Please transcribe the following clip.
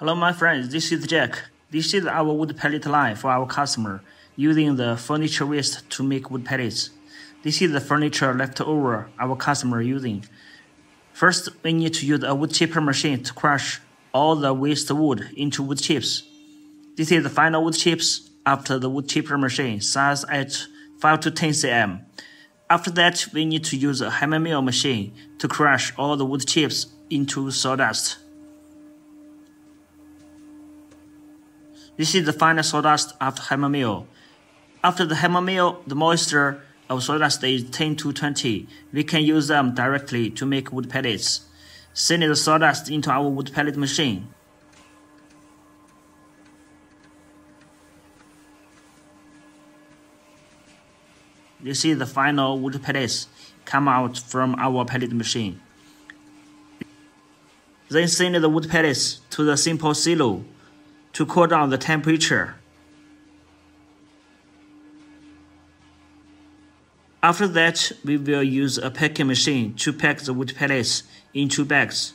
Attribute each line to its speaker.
Speaker 1: Hello, my friends. This is Jack. This is our wood pellet line for our customer using the furniture waste to make wood pellets. This is the furniture left over our customer using. First, we need to use a wood chipper machine to crush all the waste wood into wood chips. This is the final wood chips after the wood chipper machine size at 5 to 10 cm. After that, we need to use a hammer mill machine to crush all the wood chips into sawdust. This is the final sawdust after hammer mill. After the hammer mill, the moisture of sawdust is 10 to 20. We can use them directly to make wood pellets. Send the sawdust into our wood pellet machine. You see the final wood pellets come out from our pellet machine. Then send the wood pellets to the simple silo to cool down the temperature. After that, we will use a packing machine to pack the wood pellets into bags.